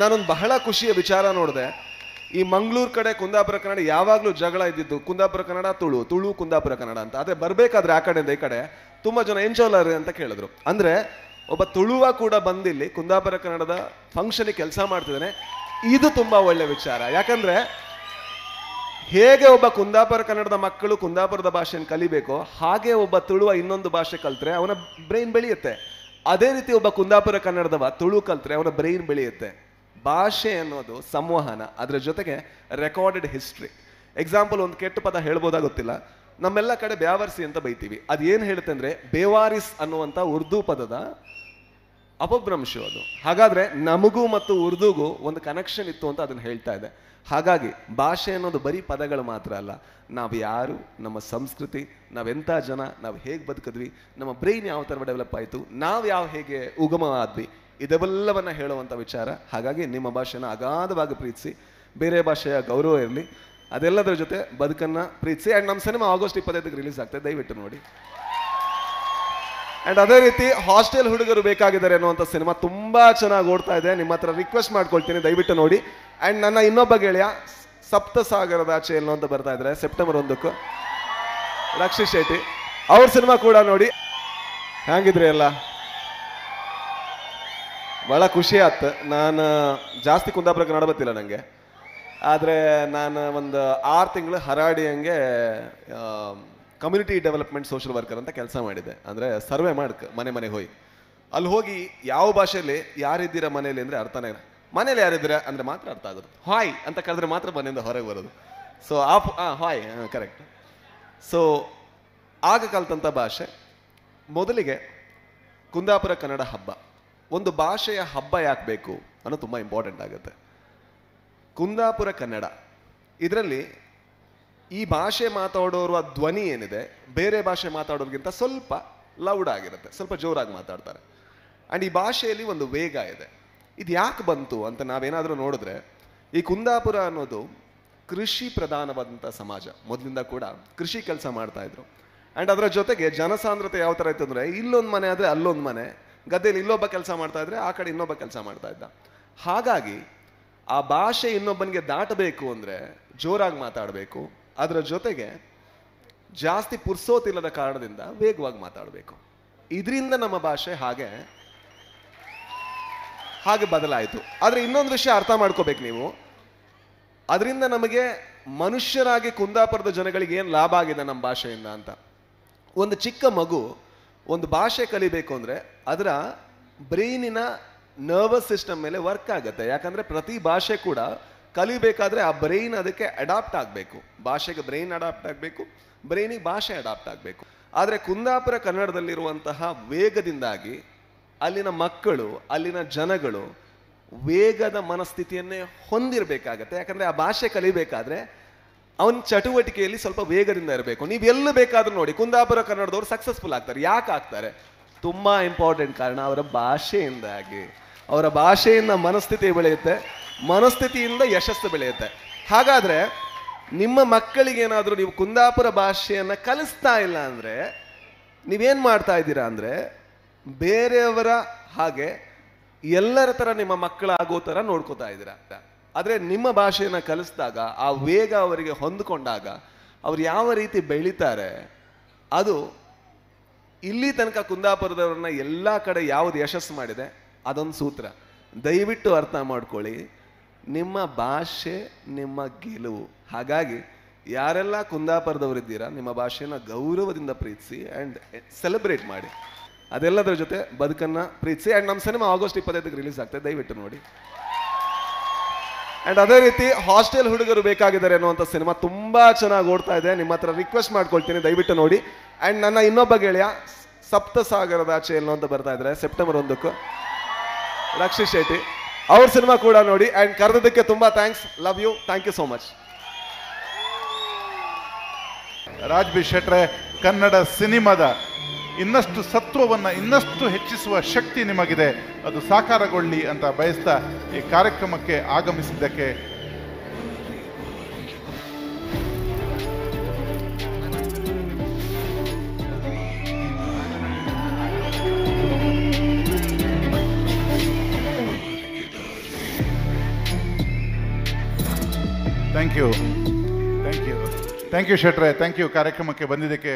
ನಾನೊಂದು ಬಹಳ ಖುಷಿಯ ವಿಚಾರ ನೋಡಿದೆ. ಈ ಮಂಗಳೂರು ಕಡೆ ಕುಂದಾಪುರ ಕನ್ನಡ ಯಾವಾಗಲೂ ಜಗಳ ಇದ್ದಿದ್ದು ಕುಂದಾಪುರ ಕನ್ನಡ, ತುಳು ತುಳು ಕುಂದಾಪುರ ಕನ್ನಡ ಅಂತ. ಅದೇ ಬರಬೇಕಾದ್ರೆ ಆ ಕಡೆಯಿಂದ ಈ ಕಡೆ ತುಂಬ ಜನ ಎಂಜೋಲರ್ ಅಂತ ಕೇಳಿದ್ರು. ಅಂದರೆ ಒಬ್ಬ ತುಳುವ ಕೂಡ ಬಂದಿಲ್ಲಿ ಕುಂದಾಪುರ ಕನ್ನಡದ ಫಂಕ್ಷನಿಗೆ ಕೆಲಸ ಮಾಡ್ತಿದ್ದಾನೆ. ಇದು ತುಂಬ ಒಳ್ಳೆ ವಿಚಾರ. ಯಾಕಂದರೆ ಹೇಗೆ ಒಬ್ಬ ಕುಂದಾಪುರ ಕನ್ನಡದ ಮಕ್ಕಳು ಕುಂದಾಪುರದ ಭಾಷೆಯನ್ನು ಕಲಿಬೇಕು, ಹಾಗೆ ಒಬ್ಬ ತುಳುವ ಇನ್ನೊಂದು ಭಾಷೆ ಕಲಿತ್ರೆ ಅವನ ಬ್ರೈನ್ ಬೆಳೆಯುತ್ತೆ. ಅದೇ ರೀತಿ ಒಬ್ಬ ಕುಂದಾಪುರ ಕನ್ನಡದವ ತುಳು ಕಲಿತ್ರೆ ಅವನ ಬ್ರೈನ್ ಬೆಳೆಯುತ್ತೆ. ಭಾಷೆ ಅನ್ನೋದು ಸಂವಹನ, ಅದರ ಜೊತೆಗೆ ರೆಕಾರ್ಡೆಡ್ ಹಿಸ್ಟ್ರಿ ಎಕ್ಸಾಂಪಲ್ ಒಂದು ಕೆಟ್ಟ ಪದ ಹೇಳ್ಬೋದಾ ಗೊತ್ತಿಲ್ಲ. ನಮ್ಮೆಲ್ಲ ಕಡೆ ಬ್ಯಾವರ್ಸಿ ಅಂತ ಬೈತೀವಿ. ಅದೇನು ಹೇಳುತ್ತೆ ಅಂದರೆ ಬೇವಾರಿಸ್ ಅನ್ನುವಂಥ ಉರ್ದು ಪದದ ಅಪಭ್ರಂಶ ಅದು. ಹಾಗಾದ್ರೆ ನಮಗೂ ಮತ್ತು ಉರ್ದುಗೂ ಒಂದು ಕನೆಕ್ಷನ್ ಇತ್ತು ಅಂತ ಅದನ್ನು ಹೇಳ್ತಾ ಇದೆ. ಹಾಗಾಗಿ ಭಾಷೆ ಅನ್ನೋದು ಬರೀ ಪದಗಳು ಮಾತ್ರ ಅಲ್ಲ. ನಾವು ಯಾರು, ನಮ್ಮ ಸಂಸ್ಕೃತಿ ನಾವೆಂಥ ಜನ, ನಾವು ಹೇಗೆ ಬದುಕಿದ್ವಿ, ನಮ್ಮ ಬ್ರೈನ್ ಯಾವ ಥರ ಡೆವಲಪ್ ಆಯಿತು, ನಾವು ಯಾವ ಹೇಗೆ ಉಗಮ ಆದ್ವಿ ಇದೆಲ್ಲವನ್ನ ಹೇಳುವಂಥ ವಿಚಾರ. ಹಾಗಾಗಿ ನಿಮ್ಮ ಭಾಷೆನ ಅಗಾಧವಾಗಿ ಪ್ರೀತಿಸಿ, ಬೇರೆ ಭಾಷೆಯ ಗೌರವ ಇರಲಿ. ಅದೆಲ್ಲದರ ಜೊತೆ ಬದುಕನ್ನು ಪ್ರೀತಿಸಿ. ಆ್ಯಂಡ್ ನಮ್ಮ ಸಿನಿಮಾ ಆಗಸ್ಟ್ ಇಪ್ಪತ್ತೈದಕ್ಕೆ ರಿಲೀಸ್ ಆಗ್ತದೆ. ದಯವಿಟ್ಟು ನೋಡಿ. ಅಂಡ್ ಅದೇ ರೀತಿ ಹಾಸ್ಟೆಲ್ ಹುಡುಗರು ಬೇಕಾಗಿದ್ದಾರೆ ಅನ್ನುವಂಥ ಸಿನಿಮಾ ತುಂಬಾ ಚೆನ್ನಾಗಿ ಓಡ್ತಾ ಇದೆ. ನಿಮ್ಮ ಹತ್ರ ರಿಕ್ವೆಸ್ಟ್ ಮಾಡ್ಕೊಳ್ತೀನಿ. ದಯವಿಟ್ಟು ನೋಡಿ. ಆ್ಯಂಡ್ ನನ್ನ ಇನ್ನೊಬ್ಬ ಗೆಳೆಯ ಸಪ್ತಸಾಗರದ ಆಚೆ ಎಲ್ಲೋ ಬರ್ತಾ ಇದ್ದಾರೆ. ಸೆಪ್ಟೆಂಬರ್ ಒಂದಕ್ಕೂ. ರಕ್ಷಿತ್ ಶೆಟ್ಟಿ. ಅವ್ರ ಸಿನಿಮಾ ಕೂಡ ನೋಡಿ. ಹ್ಯಾಂಗಿದ್ರಿ ಎಲ್ಲ? ಭಾಳ ಖುಷಿ ಆಯ್ತು. ನಾನು ಜಾಸ್ತಿ ಕುಂದಾಪುರ ಕನ್ನಡ ಗೊತ್ತಿಲ್ಲ ನನಗೆ ಆದರೆ ನಾನು ಒಂದು ಆರು ತಿಂಗಳು ಹರಾಡಿ ಹಂಗೆ ಕಮ್ಯುನಿಟಿ ಡೆವಲಪ್ಮೆಂಟ್ ಸೋಷಿಯಲ್ ವರ್ಕರ್ ಅಂತ ಕೆಲಸ ಮಾಡಿದೆ. ಅಂದರೆ ಸರ್ವೆ ಮಾಡಕ್, ಮನೆ ಮನೆಗೆ ಹೋಗಿ. ಅಲ್ಲಿ ಹೋಗಿ ಯಾವ ಭಾಷೆಯಲ್ಲಿ ಯಾರಿದ್ದೀರಾ ಮನೇಲಿ ಅಂದರೆ ಅರ್ಥನೇ ಇಲ್ಲ. ಮನೇಲಿ ಯಾರಿದ್ದೀರಾ ಅಂದರೆ ಮಾತ್ರ ಅರ್ಥ ಆಗೋದು ಹಾಯ್ ಅಂತ ಕರೆದ್ರೆ ಮಾತ್ರ ಮನೆಯಿಂದ ಹೊರಗೆ ಬರೋದು. ಸೊ ಆ ಹಾಯ್ ಕರೆಕ್ಟ್ ಸೊ ಆಗ ಕಲ್ತಂಥ ಭಾಷೆ. ಮೊದಲಿಗೆ ಕುಂದಾಪುರ ಕನ್ನಡ ಹಬ್ಬ. ಒಂದು ಭಾಷೆಯ ಹಬ್ಬ ಯಾಕೆ ಬೇಕು ಅನ್ನೋದು ತುಂಬ ಇಂಪಾರ್ಟೆಂಟ್ ಆಗುತ್ತೆ. ಕುಂದಾಪುರ ಕನ್ನಡ. ಇದರಲ್ಲಿ ಈ ಭಾಷೆ ಮಾತಾಡೋರು ಆ ಧ್ವನಿ ಏನಿದೆ, ಬೇರೆ ಭಾಷೆ ಮಾತಾಡೋರಿಗಿಂತ ಸ್ವಲ್ಪ ಲೌಡ್ ಆಗಿರುತ್ತೆ, ಸ್ವಲ್ಪ ಜೋರಾಗಿ ಮಾತಾಡ್ತಾರೆ. ಆ್ಯಂಡ್ ಈ ಭಾಷೆಯಲ್ಲಿ ಒಂದು ವೇಗ ಇದೆ. ಇದು ಯಾಕೆ ಬಂತು ಅಂತ ನಾವೇನಾದರೂ ನೋಡಿದ್ರೆ, ಈ ಕುಂದಾಪುರ ಅನ್ನೋದು ಕೃಷಿ ಪ್ರಧಾನವಾದಂಥ ಸಮಾಜ. ಮೊದಲಿಂದ ಕೂಡ ಕೃಷಿ ಕೆಲಸ ಮಾಡ್ತಾಯಿದ್ರು ಆ್ಯಂಡ್ ಅದರ ಜೊತೆಗೆ ಜನಸಾಂದ್ರತೆ ಯಾವ ಥರ ಇತ್ತು ಅಂದರೆ, ಇಲ್ಲೊಂದು ಮನೆ ಆದರೆ ಅಲ್ಲೊಂದು ಮನೆ ಗದ್ದೆಯಲ್ಲಿ ಇಲ್ಲೊಬ್ಬ ಕೆಲಸ ಮಾಡ್ತಾ ಇದ್ರೆ ಆ ಕಡೆ ಇನ್ನೊಬ್ಬ ಕೆಲಸ ಮಾಡ್ತಾ ಇದ್ದ. ಹಾಗಾಗಿ ಆ ಭಾಷೆ ಇನ್ನೊಬ್ಬನಿಗೆ ದಾಟಬೇಕು ಅಂದರೆ ಜೋರಾಗಿ ಮಾತಾಡಬೇಕು. ಅದರ ಜೊತೆಗೆ ಜಾಸ್ತಿ ಪುರ್ಸೋತಿಲ್ಲದ ಕಾರಣದಿಂದ ವೇಗವಾಗಿ ಮಾತಾಡಬೇಕು. ಇದರಿಂದ ನಮ್ಮ ಭಾಷೆ ಹಾಗೆ ಹಾಗೆ ಬದಲಾಯಿತು. ಆದರೆ ಇನ್ನೊಂದು ವಿಷಯ ಅರ್ಥ ಮಾಡ್ಕೋಬೇಕು ನೀವು. ಅದರಿಂದ ನಮಗೆ ಮನುಷ್ಯರಾಗಿ ಕುಂದಾಪುರದ ಜನಗಳಿಗೆ ಏನು ಲಾಭ ಆಗಿದೆ ನಮ್ಮ ಭಾಷೆಯಿಂದ ಅಂತ. ಒಂದು ಚಿಕ್ಕ ಮಗು ಒಂದು ಭಾಷೆ ಕಲಿಬೇಕು ಅಂದರೆ ಅದರ ಬ್ರೈನಿನ ನರ್ವಸ್ ಸಿಸ್ಟಮ್ ಮೇಲೆ ವರ್ಕ್ ಆಗುತ್ತೆ. ಯಾಕಂದರೆ ಪ್ರತಿ ಭಾಷೆ ಕೂಡ ಕಲಿಬೇಕಾದ್ರೆ ಆ ಬ್ರೈನ್ ಅದಕ್ಕೆ ಅಡಾಪ್ಟ್ ಆಗಬೇಕು. ಭಾಷೆಗೆ ಬ್ರೈನ್ ಅಡಾಪ್ಟ್ ಆಗಬೇಕು, ಬ್ರೈನಿಗೆ ಭಾಷೆ ಅಡಾಪ್ಟ್ ಆಗಬೇಕು. ಆದರೆ ಕುಂದಾಪುರ ಕನ್ನಡದಲ್ಲಿರುವಂತಹ ವೇಗದಿಂದಾಗಿ ಅಲ್ಲಿನ ಮಕ್ಕಳು, ಅಲ್ಲಿನ ಜನಗಳು ವೇಗದ ಮನಸ್ಥಿತಿಯನ್ನೇ ಹೊಂದಿರಬೇಕಾಗತ್ತೆ. ಯಾಕಂದರೆ ಆ ಭಾಷೆ ಕಲಿಬೇಕಾದ್ರೆ ಅವನ ಚಟುವಟಿಕೆಯಲ್ಲಿ ಸ್ವಲ್ಪ ವೇಗದಿಂದ ಇರಬೇಕು. ನೀವು ಎಲ್ಲಿ ಬೇಕಾದರೂ ನೋಡಿ, ಕುಂದಾಪುರ ಕನ್ನಡದವರು ಸಕ್ಸಸ್ಫುಲ್ ಆಗ್ತಾರೆ. ಯಾಕೆ ಆಗ್ತಾರೆ? ತುಂಬಾ ಇಂಪಾರ್ಟೆಂಟ್ ಕಾರಣ ಅವರ ಭಾಷೆಯಿಂದಾಗಿ ಅವರ ಭಾಷೆಯಿಂದ ಮನಸ್ಥಿತಿ ಬೆಳೆಯುತ್ತೆ, ಮನಸ್ಥಿತಿಯಿಂದ ಯಶಸ್ಸು ಬೆಳೆಯುತ್ತೆ. ಹಾಗಾದ್ರೆ ನಿಮ್ಮ ಮಕ್ಕಳಿಗೆ ಏನಾದರೂ ನೀವು ಕುಂದಾಪುರ ಭಾಷೆಯನ್ನು ಕಲಿಸ್ತಾ ಇಲ್ಲ ಅಂದ್ರೆ, ನೀವೇನು ಮಾಡ್ತಾ ಇದ್ದೀರಾ ಅಂದ್ರೆ, ಬೇರೆಯವರ ಹಾಗೆ ಎಲ್ಲರ ಥರ ನಿಮ್ಮ ಮಕ್ಕಳಾಗೋ ಥರ ನೋಡ್ಕೋತಾ ಇದ್ದೀರಾ. ಆದ್ರೆ ನಿಮ್ಮ ಭಾಷೆಯನ್ನು ಕಲಿಸಿದಾಗ, ಆ ವೇಗ ಅವರಿಗೆ ಹೊಂದಿಕೊಂಡಾಗ, ಅವ್ರು ಯಾವ ರೀತಿ ಬೆಳೀತಾರೆ, ಅದು ಇಲ್ಲಿ ತನಕ ಕುಂದಾಪುರದವ್ರನ್ನ ಎಲ್ಲ ಕಡೆ ಯಾವ್ದು ಯಶಸ್ಸು ಮಾಡಿದೆ, ಅದೊಂದು ಸೂತ್ರ. ದಯವಿಟ್ಟು ಅರ್ಥ ಮಾಡ್ಕೊಳ್ಳಿ, ನಿಮ್ಮ ಭಾಷೆ, ನಿಮ್ಮ ಗೆಲುವು. ಹಾಗಾಗಿ ಯಾರೆಲ್ಲ ಕುಂದಾಪುರದವರಿದ್ದೀರಾ, ನಿಮ್ಮ ಭಾಷೆನ ಗೌರವದಿಂದ ಪ್ರೀತಿಸಿ ಆ್ಯಂಡ್ ಸೆಲೆಬ್ರೇಟ್ ಮಾಡಿ. ಅದೆಲ್ಲದರ ಜೊತೆ ಬದುಕನ್ನು ಪ್ರೀತಿಸಿ ಆ್ಯಂಡ್ ನಮ್ಮ ಸಿನಿಮಾ ಆಗಸ್ಟ್ ಇಪ್ಪತ್ತೈದಕ್ಕೆ ರಿಲೀಸ್ ಆಗ್ತದೆ, ದಯವಿಟ್ಟು ನೋಡಿ. ಆ್ಯಂಡ್ ಅದೇ ರೀತಿ ಹಾಸ್ಟೆಲ್ ಹುಡುಗರು ಬೇಕಾಗಿದ್ದಾರೆ ಅನ್ನುವಂಥ ಸಿನಿಮಾ ತುಂಬ ಚೆನ್ನಾಗಿ ಓಡ್ತಾ ಇದೆ. ನಿಮ್ಮ ಹತ್ರ ರಿಕ್ವೆಸ್ಟ್ ಮಾಡ್ಕೊಳ್ತೀನಿ, ದಯವಿಟ್ಟು ನೋಡಿ. ಆ್ಯಂಡ್ ನನ್ನ ಇನ್ನೊಬ್ಬ ಗೆಳೆಯ ಸಪ್ತ ಸಾಗರದ ಆಚೆ ಎಲ್ಲೋ ಅಂತ ಬರ್ತಾ ಇದ್ದಾರೆ. ಸೆಪ್ಟೆಂಬರ್ ಒಂದಕ್ಕೂ. ರಕ್ಷಿತ್ ಶೆಟ್ಟಿ, ಅವ್ರ ಸಿನಿಮಾ ಕೂಡ ನೋಡಿ ಅಂಡ್ ಕರೆದಿದ್ದಕ್ಕೆ ತುಂಬಾ thanks love you thank you so much Raj B ಶೆಟ್ರೆ, Kannada ಸಿನಿಮಾದ ಇನ್ನಷ್ಟು ಸತ್ವವನ್ನು ಇನ್ನಷ್ಟು ಹೆಚ್ಚಿಸುವ ಶಕ್ತಿ ನಿಮಗಿದೆ. ಅದು ಸಾಕಾರಗೊಳ್ಳಿ ಅಂತ ಬಯಸ್ತಾ ಈ ಕಾರ್ಯಕ್ರಮಕ್ಕೆ ಆಗಮಿಸಿದ್ದಕ್ಕೆ thank you thank you thank you ಶೆಟ್ರೆ thank you ಕಾರ್ಯಕ್ರಮಕ್ಕೆ ಬಂದಿದ್ದಕ್ಕೆ